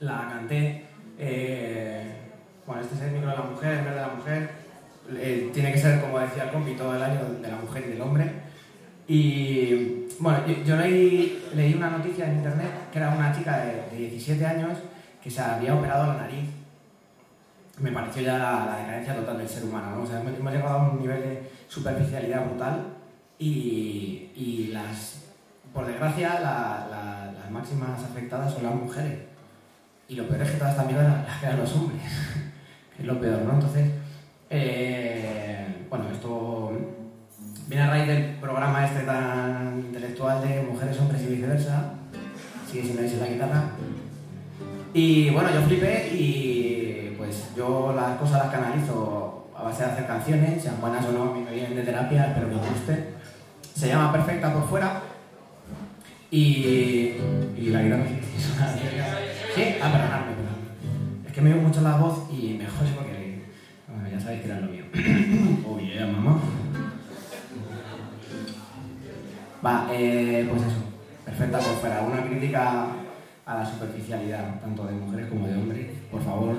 la canté. eh, bueno, este es el micro de la mujer, el mes de la mujer. eh, tiene que ser, como decía el compi, todo el año de la mujer y del hombre. Y bueno, yo, leí, leí una noticia en internet que era una chica de, de 17 años que se había operado la nariz. Me pareció ya la, decadencia total del ser humano, ¿no? Hemos, hemos llegado a un nivel de superficialidad brutal y, y las, por desgracia, la- la- las máximas afectadas son las mujeres. Y lo peor es que todas esta mierda la- crean los hombres, que es lo peor, ¿no? Entonces, eh, bueno, esto viene a raíz del programa este tan intelectual de mujeres, hombres y viceversa. Sigue sin irse la guitarra. Y bueno, yo flipé y pues yo las cosas las canalizo a base de hacer canciones, sean buenas o no, a mí me vienen de terapia, espero que os guste. Se llama Perfecta por fuera y, y la guitarra sí, ah, perdonadme. Es que me oigo mucho la voz y me jode porque bueno, ya sabéis que era lo mío. oh yeah, mamá. Va, eh, pues eso, perfecta por fuera. Una crítica a la superficialidad, tanto de mujeres como de hombres. Por favor,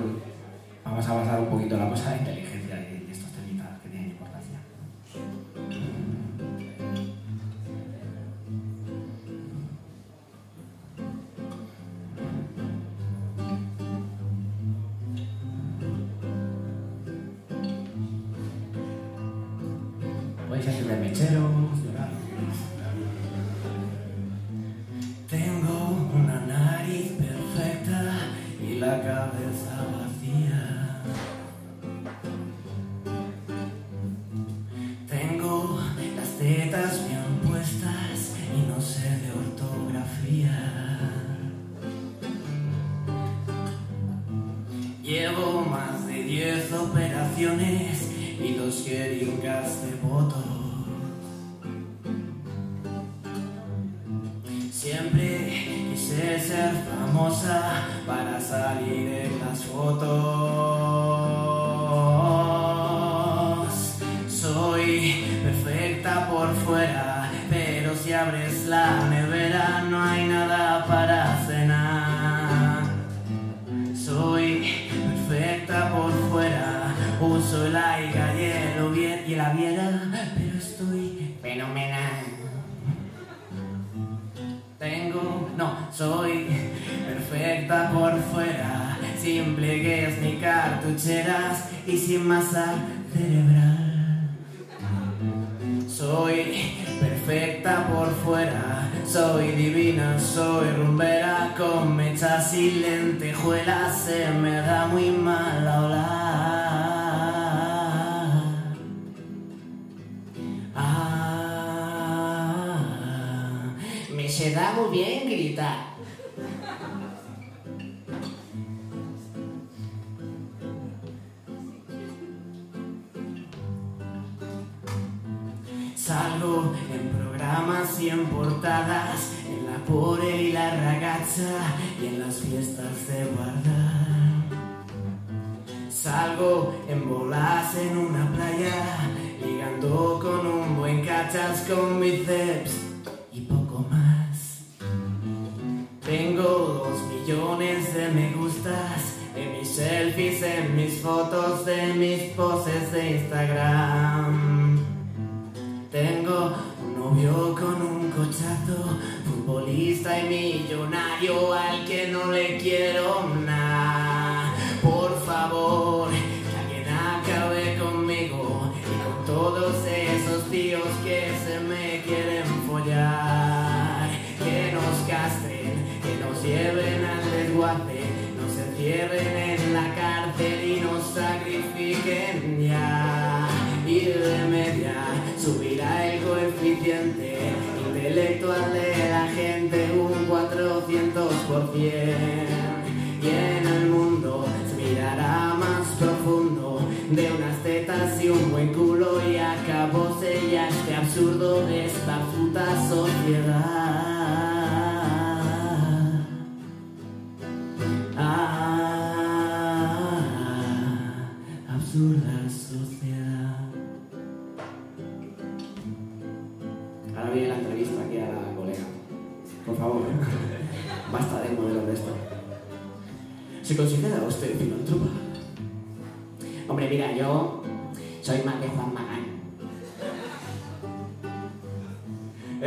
vamos a basar un poquito la cosa en El mechero. Tengo una nariz perfecta y la cabeza vacía. Tengo las tetas bien puestas y no sé de ortografía. Llevo más de 10 operaciones y dos jeringas de voto. Siempre quise ser famosa para salir en las fotos. Soy perfecta por fuera, pero si abres la nevera no hay nada para soy perfecta por fuera, sin pliegues ni cartucheras y sin masa cerebral. Soy perfecta por fuera, soy divina, soy rumbera, con mechas y lentejuelas se me da muy mal hablar. Se da muy bien gritar. Salgo en programas y en portadas, en la pore y la ragazza y en las fiestas de guardar. Salgo en bolas en una playa, ligando con un buen cachas con bíceps selfies, en mis fotos, de mis poses de Instagram. Tengo un novio con un cochazo, futbolista y millonario al que no le quiero subirá el coeficiente intelectual de la gente un 400%. Y en el mundo se mirará más profundo de unas tetas y un buen culo y acabóse ya este absurdo de esta puta sociedad.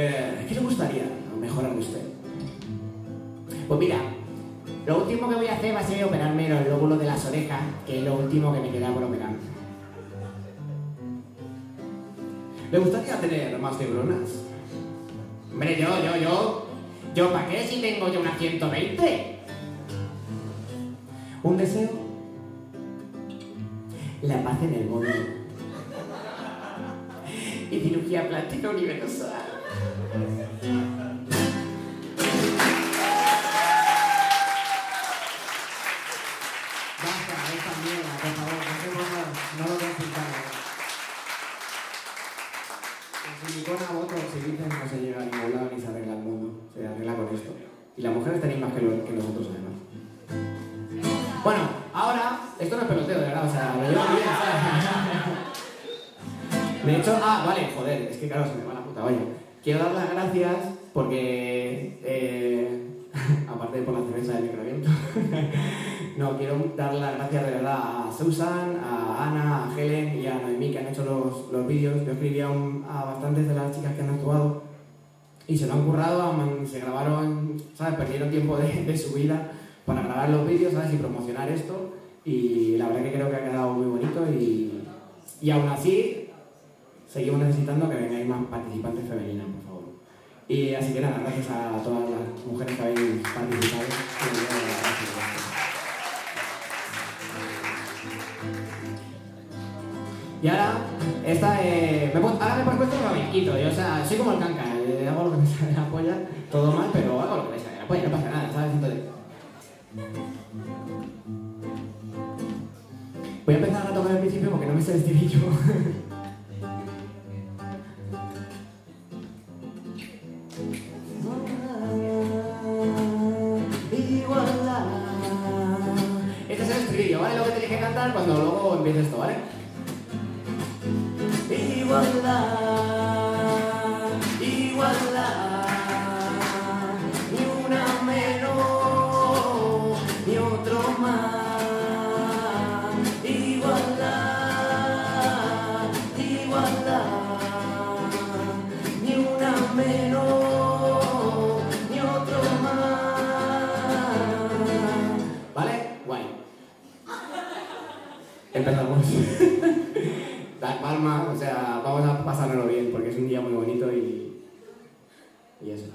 Eh, ¿Qué le gustaría mejorar de usted? Pues mira, lo último que voy a hacer va a ser operarme los lóbulos de las orejas, que es lo último que me queda por operar. ¿Le gustaría tener más neuronas? Hombre, yo, yo, yo. ¿Yo para qué si tengo yo una 120? ¿Un deseo? La paz en el mundo. Y cirugía plástica universal. Basta, esta mierda, por favor, no no lo veas pintar. Con silicona voto si dicen no se llega a ningún lado ni se arregla el mundo. Se arregla con esto. Y las mujeres tenéis más que, lo- que nosotros además. Bueno, ahora, esto no es peloteo, de verdad, o sea, lo ¿sabes? De hecho, ah, vale, joder, es que claro, se me va la puta olla. Quiero dar las gracias porque, eh, aparte por la cerveza del microviento, no, quiero dar las gracias de verdad a Susan, a Ana, a Helen y a Noemí que han hecho los, los vídeos. Yo escribí a, un- a bastantes de las chicas que han actuado y se lo han currado, se grabaron, ¿sabes? Perdieron tiempo de, de su vida para grabar los vídeos, ¿sabes? Y promocionar esto. Y la verdad que creo que ha quedado muy bonito y, y aún así seguimos necesitando que vengáis más participantes femeninas, por favor. Y así que nada, gracias a todas las mujeres que habéis participado. Y ahora, esta, eh, me ahora me puesto flamenquito, yo, o sea, soy como el canca, eh, hago lo que me sale de la polla, todo mal, pero hago lo que me sale de la polla, no pasa nada, ¿sabes? Entonces, voy a empezar a tocar al principio porque no me sé el estribillo. Cuando luego empiece esto, ¿vale? O sea, vamos a pasárnoslo bien porque es un día muy bonito y. y eso.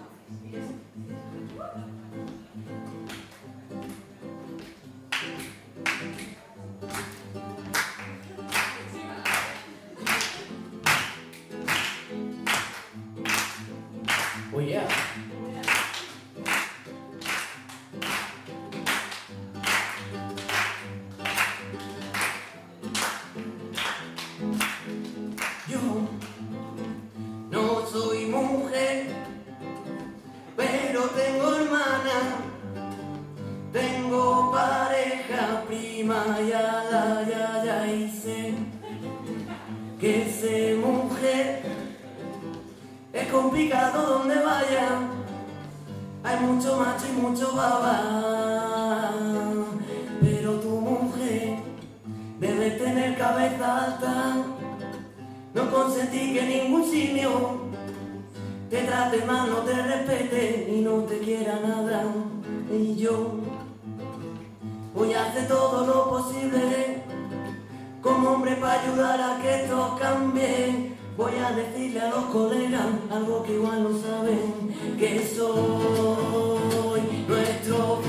Y mucho baba, pero tu mujer debe tener cabeza alta. No consentí que ningún simio te trate mal, no te respete y no te quiera nada. Y yo voy a hacer todo lo posible como hombre para ayudar a que esto cambie. Voy a decirle a los colegas algo que igual no saben, que soy nuestro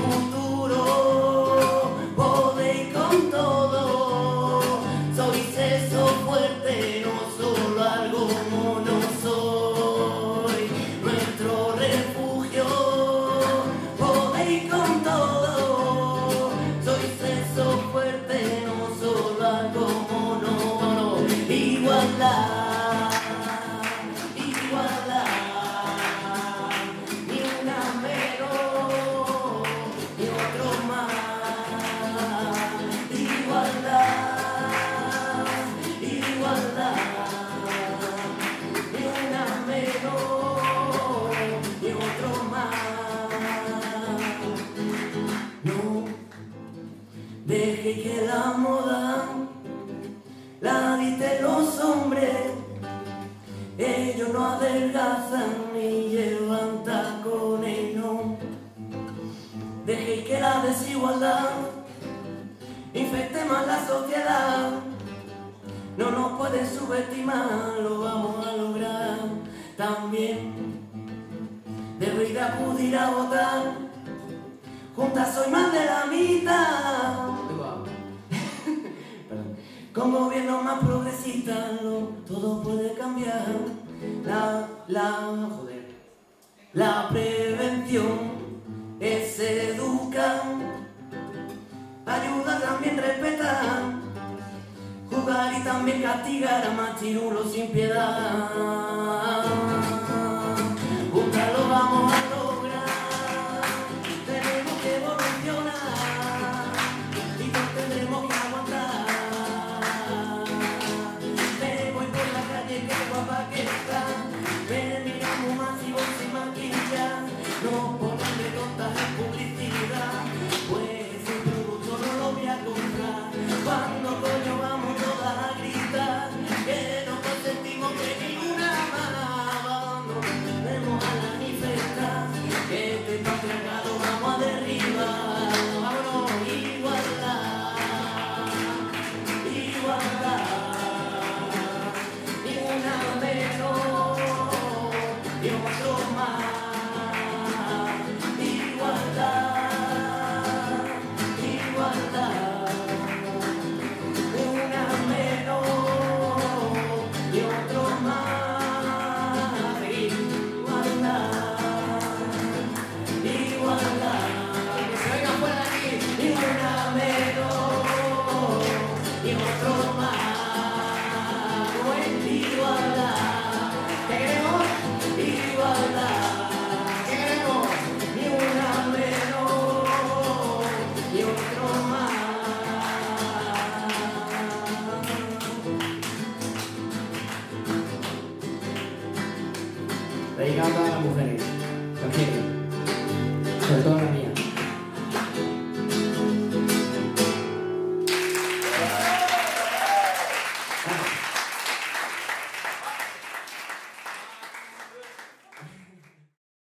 sociedad no nos puede subestimar, lo vamos a lograr también. Debería acudir a votar, juntas soy más de la mitad. Con gobiernos más progresistas no, todo puede cambiar. La, la, joder, la prevención también castigar a machirulo sin piedad. chegada à